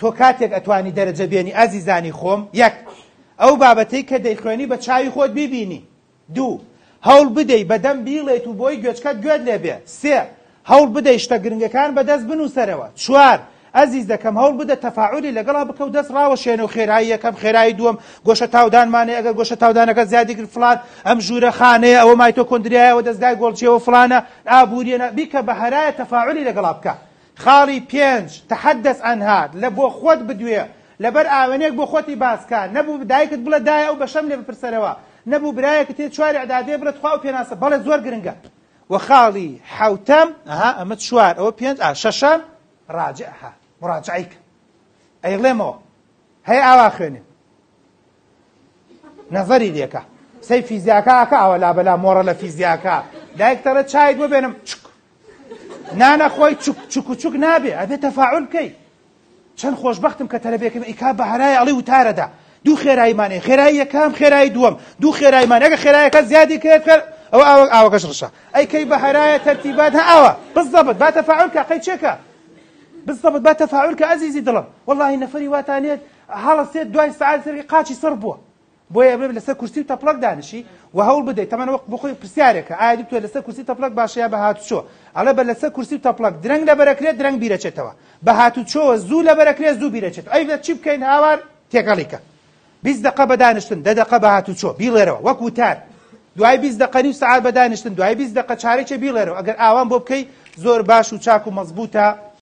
تۆ کاتێک ئەتوانی دەرەجە بێنی ئازیزانی خۆم یەک ئەو بابەتەی کە دەیخوێنی بە چاوی خۆت بیبینی دوو هەوڵ بدەی بەدەم بیڵێت و بۆی گوێچکەت گوێت لێبێ سێ هەوڵ بدەی شتە گرنگەکان بەدەست بنووسەرەوە چوار ئەزیز دەکەم هەوڵ بدە تەفاعولی لەگەڵا بکە و دەست ڕاوە شێن و خێرایی یەکەم خێرایی دووەم گۆشە تاودانمانێ ئەگە گۆشە تاودانەکە زیادی گر فلان ئەم ژوورە خانەیە ئەوە مای تۆ کندریایەوە دەستگای گۆڵچیەوە فلانە ئابووریەنە بیکە بە هەرایە تەفاعولی لەگەڵا بکە خاڵی پێنج تحدەس ئەنهات لە بۆ خۆت بدوێ لەبەر ئاوێنێک بۆ خۆتی باسکە نەبوو دایکت بڵە دایە و بەشەم لێ بپرسەرەوە نەبوو برایەکە تێ چوار عدادێ بڵێت خوا و پێناسە بەڵێ زۆر گرنگە وە خاڵی حوتەم ئەها ئەمە چوار ئەوە پێنج شەشەم ڕاجعها مراجعیک ئەیڵێمەوە هەیە ئاوا خوێنێ نەزەری دێکە سەی فیزیاکە ئەکە ئەوە لا بەلا مۆڕە لە فیزیاکە دایکتەرە چایت ببێنم چک نانە خۆی چک و چک نابێ ئەبێت تەفاعول بکەی چەند خۆشببختم کە تەلەبێکم ئیکا بە هەرای ئەڵی وتارەدا دوو خێرایمانێ خێرای یەکەم خێرای دووەم دوو خێرایمان ئەگە خێرایەکە زیادی کرد کرد ئەو ئاوە ئاوەکەش ڕشە ئەیکەی بە هەرایە تەرتیبات هە ئاوە بزەبت با تەفاعول کە قەی چێکە بزەبت با تەفاعول کە ئەزیزی دڵم وەڵی نەفری واتانێت هەڵە سێت دوای سعات سەرقی قاچی سەر بووە بۆیە ئەمە لەسەر کورسی و تەپلک دانیشی و هەوڵ بدەیت تەمەەوە بخۆی پرسیارێکە ئایا تۆ لەسەر کورسی تەپلک باشەیە بە هاتوچۆ ئەلە بە لەسەر کورسی و تەپلک درەنگ لە بەرەکرێت درەنگ بیرەچێتەوە بە هاتوچۆوە زوو لە بەرەکرێت زوو بیرەچێت ئەی چی بکەین هاوار تێکەڵیکە بیست دقه بەدانشتن دە دقه بە هاتوچۆ بیڵێرەوە وەکو تار دوای بیست دقنی و سعات بەدانشتن دوای بیست دقه چارێکە بیڵێرەوە ئەگەر ئاوان بۆ بکەی زۆر باش و چاک و مەزبوطە